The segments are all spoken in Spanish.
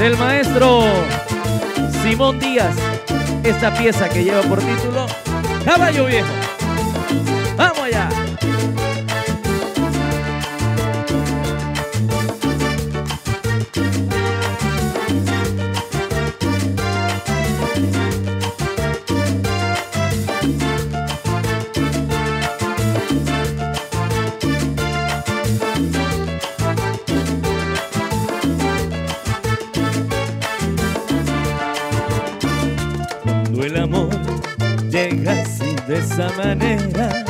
del maestro Simón Díaz. Esta pieza que lleva por título Caballo Viejo. ¡Vamos allá! Cuando el amor llega así de esa manera,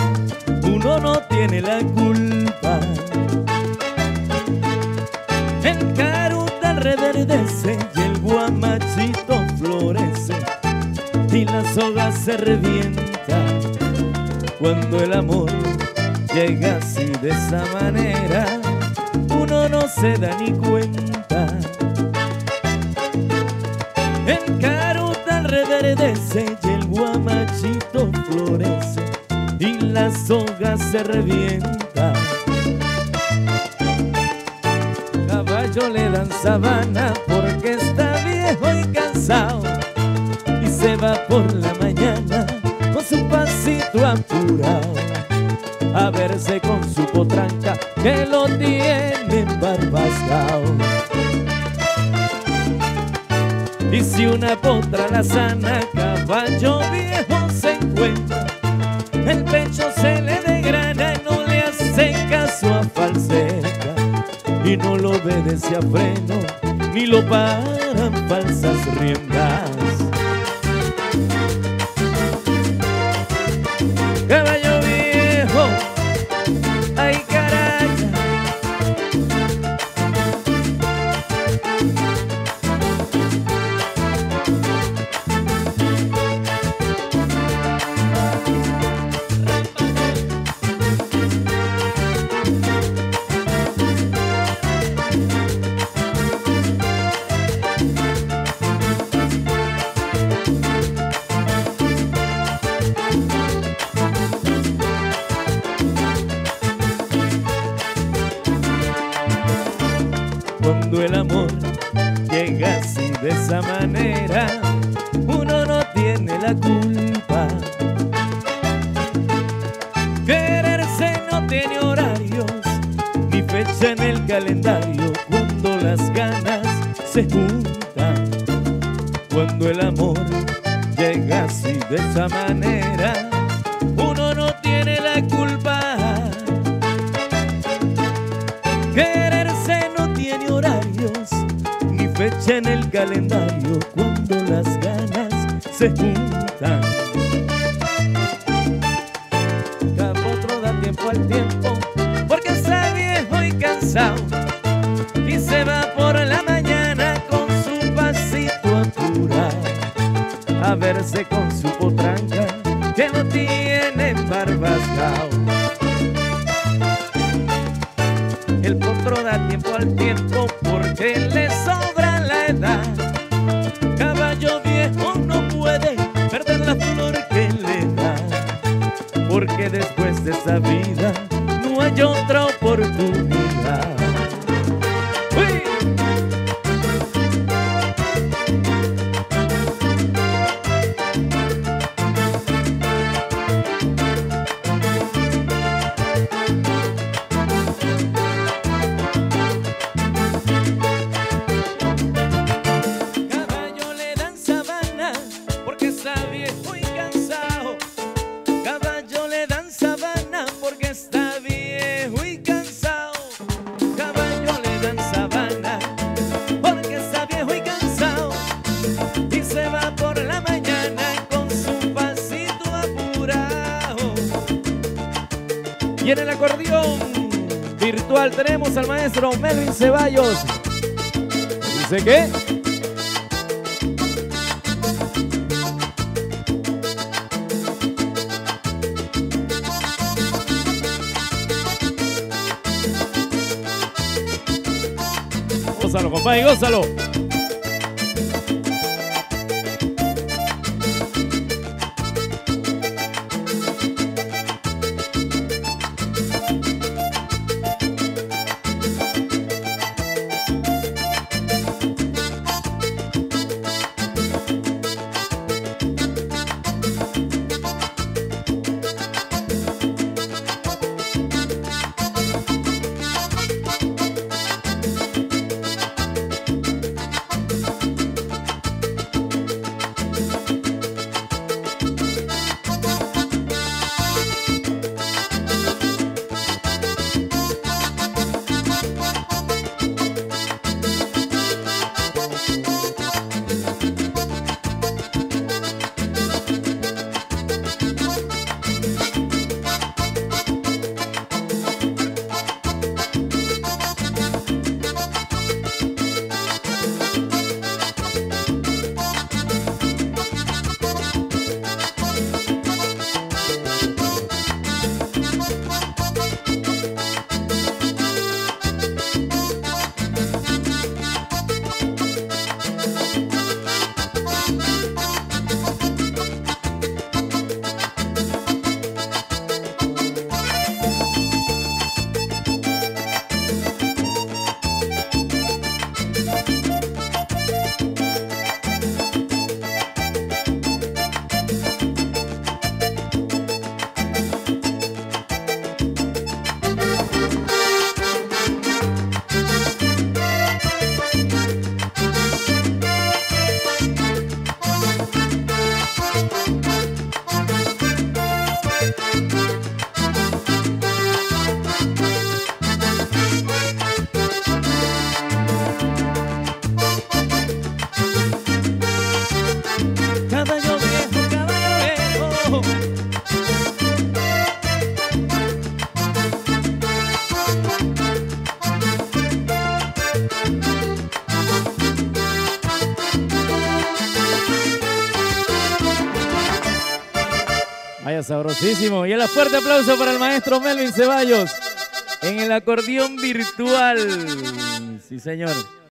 uno no tiene la culpa. El caruta reverdece y el guamachito florece y la soga se revienta. Cuando el amor llega así de esa manera, uno no se da ni cuenta. Reverdece y el guamachito florece y la soga se revienta. Caballo le dan sabana porque está viejo y cansado y se va por la mañana con su pasito apurado a verse con su potranca que lo tiene embarbascao. Y si una potra la sana, caballo viejo se encuentra, el pecho se le degrana y no le hace caso a falseta, y no lo obedece a freno, ni lo paran falsas riendas. Cuando el amor llega así de esa manera, uno no tiene la culpa. Quererse no tiene horarios, ni fecha en el calendario cuando las ganas se juntan. Cuando el amor llega así de esa manera, en el calendario cuando las ganas se juntan. Cada otro da tiempo al tiempo, porque está viejo y cansado, y se va por la mañana con su pasito apurado, a verse con su potranca que lo tiene embarbascao. El potro da tiempo al tiempo Y en el acordeón virtual tenemos al maestro Melvin Ceballos. ¿Dice qué? Gózalo, compadre, gózalo. Sabrosísimo. Y el fuerte aplauso para el maestro Melvin Ceballos en el acordeón virtual. Sí, señor.